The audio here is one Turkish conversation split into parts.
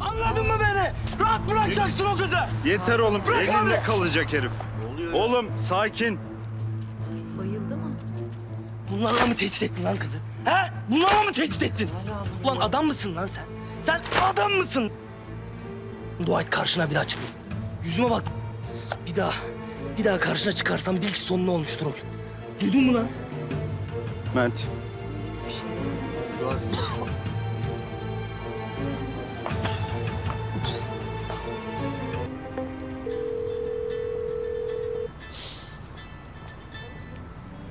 Anladın mı beni? Rahat bırakacaksın o kızı. Yeter oğlum. Bırak Elinde abi. kalacak herif. Oğlum sakin. Bayıldı mı? Bunlarla mı tehdit ettin lan kızı? He? Bunlarla mı tehdit ettin? Ulan adam mısın lan sen? Sen adam mısın? Dua et karşına bir daha çıkmayayım. Yüzüme bak. Bir daha, bir daha karşına çıkarsam bil ki sonun ne olmuştur o gün. Duydun mu lan? Mert. Bir şey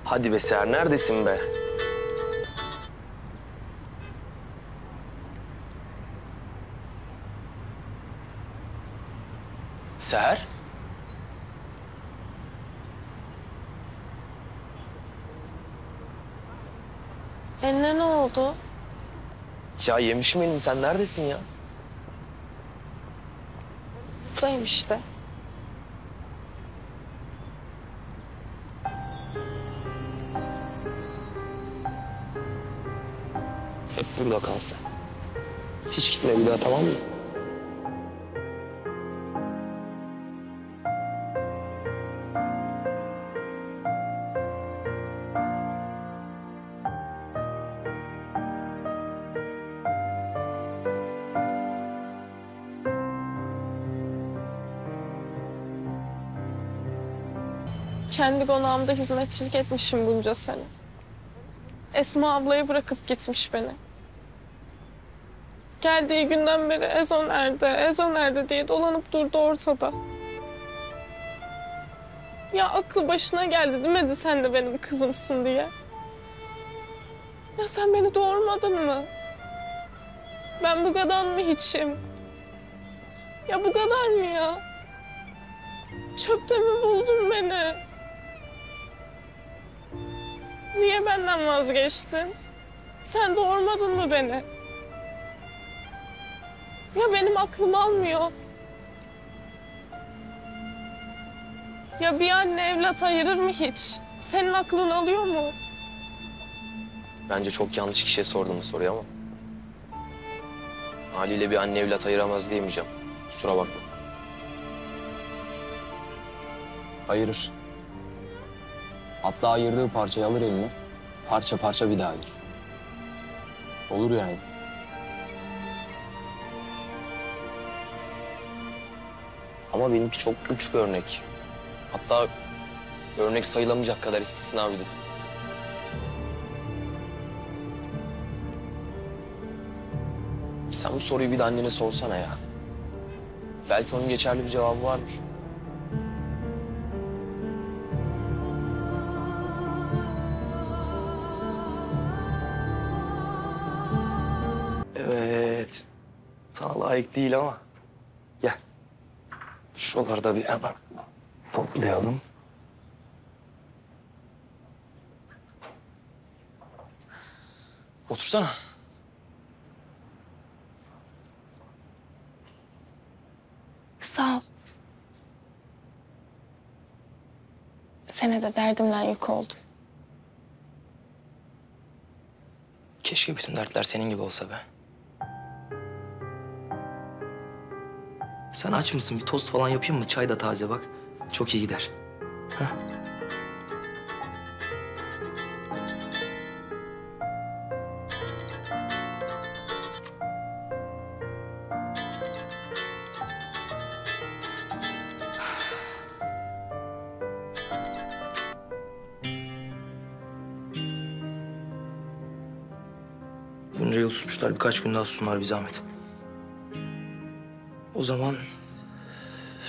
Hadi be Seher, neredesin be? Seher? Eline ne oldu? Ya yemişim elim, sen neredesin ya? Buradayım işte. Burada kal sen. Hiç gitme bir daha, tamam mı? Kendi konağımda hizmetçilik etmişim bunca sene. Esma ablayı bırakıp gitmiş beni. Geldiği günden beri Ezo nerede, Ezo nerede diye dolanıp durdu ortada. Ya aklı başına geldi demedi sen de benim kızımsın diye. Ya sen beni doğurmadın mı? Ben bu kadar mı hiçim? Ya bu kadar mı ya? Çöpte mi buldun beni? Niye benden vazgeçtin? Sen doğurmadın mı beni? Ya benim aklım almıyor. Ya bir anne evlat ayırır mı hiç? Senin aklın alıyor mu? Bence çok yanlış kişiye sordum bu soruyu ama. Haliyle bir anne evlat ayıramaz diyemeyeceğim. Kusura bakma. Ayırır. Hatta ayırdığı parçayı alır eline. Parça parça bir daha ayırır. Olur yani. Ama benimki çok uç bir örnek. Hatta örnek sayılamayacak kadar istisna bir durum. Sen bu soruyu bir de annene sorsana ya. Belki onun geçerli bir cevabı vardır. Evet. Sana layık değil ama. Gel. Şuralarda bir hemen toplayalım. Otursana. Sağ ol. Sene de derdimden yük oldun. Keşke bütün dertler senin gibi olsa be. Sen aç mısın? Bir tost falan yapayım mı? Çay da taze bak. Çok iyi gider. Hah. Bunca yıl susmuşlar. Birkaç gün daha sussunlar bir zahmet. O zaman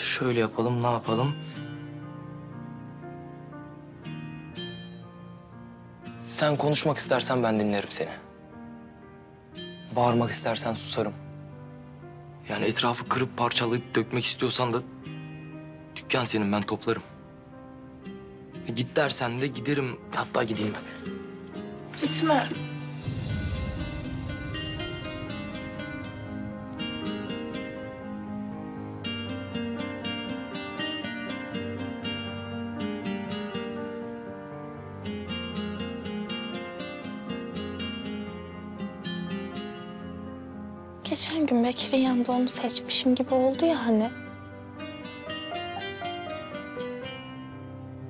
şöyle yapalım, ne yapalım? Sen konuşmak istersen ben dinlerim seni. Bağırmak istersen susarım. Yani etrafı kırıp parçalayıp dökmek istiyorsan da dükkan senin ben toplarım. E git dersen de giderim. Hatta gideyim ben. Gitme. Geçen gün Bekir'in yanında onu seçmişim gibi oldu ya hani.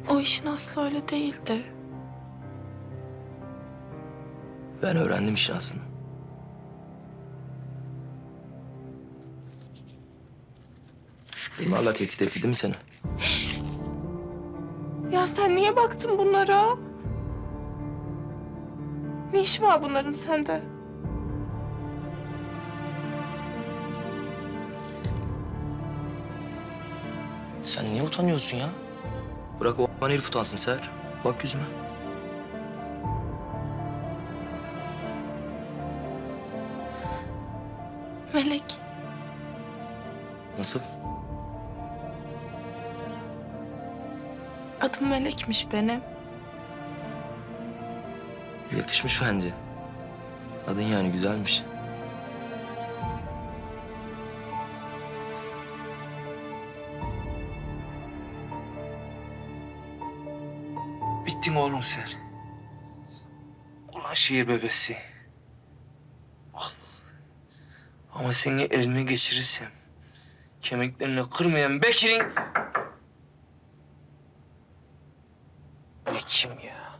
O işin aslı öyle değildi. Ben öğrendim işin aslında. Bunlarla tehdit etti değil mi seni? Ya sen niye baktın bunlara? Ne işi var bunların sende? Sen niye utanıyorsun ya? Bırak o aman herif utansın Seher. Bak yüzüme. Melek, Nasıl? adım Melek'miş benim. Yakışmış bence. Adın yani güzelmiş. Bittin oğlum sen. Ulan şehir bebesi. Ah. Ama seni elime geçirirsem... ...kemiklerini kırmayan Bekir'in... Kim ya?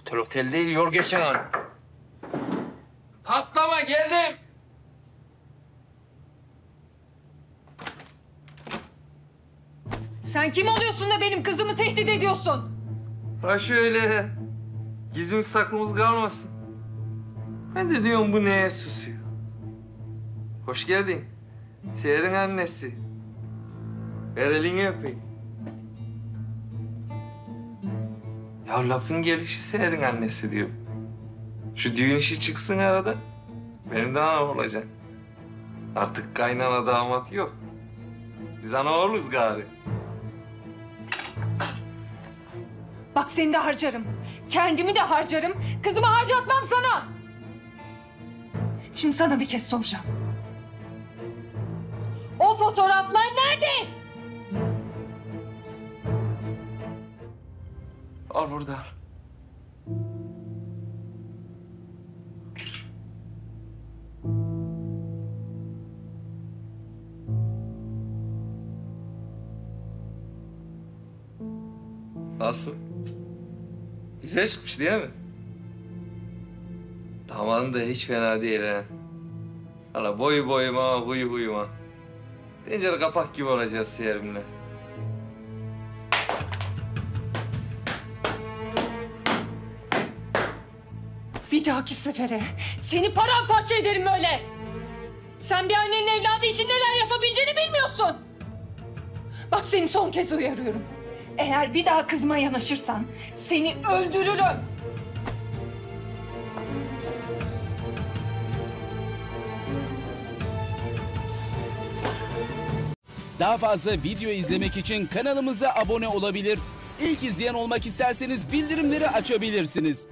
Otel otel değil, yol geçen an. Patlama, geldim. Sen kim oluyorsun da benim kızımı tehdit ediyorsun? Ha şöyle. Gizlimiz saklımız kalmasın. Ben de diyorum bu neye susuyor? Hoş geldin. Seher'in annesi. Ver elini öpeyim. Ya lafın gelişi Seher'in annesi diyor. Şu düğün işi çıksın arada. Benim de anam olacak. Artık kaynana damat yok. Biz ana oğluz gari. Bak seni de harcarım. Kendimi de harcarım. Kızımı harcatmam sana. Şimdi sana bir kez soracağım. O fotoğraflar nerede? Al burada al. Nasıl? Güzel çıkmış değil mi? Damadın da hiç fena değil ha. Hala boyu boyuma, huyu huyuma. Tencere kapak gibi olacağız seyerimle. Bir dahaki sefere seni paramparça ederim öyle. Sen bir annenin evladı için neler yapabileceğini bilmiyorsun. Bak seni son kez uyarıyorum. Eğer bir daha kızıma yanaşırsan seni öldürürüm. Daha fazla video izlemek için kanalımıza abone olabilir. İlk izleyen olmak isterseniz bildirimleri açabilirsiniz.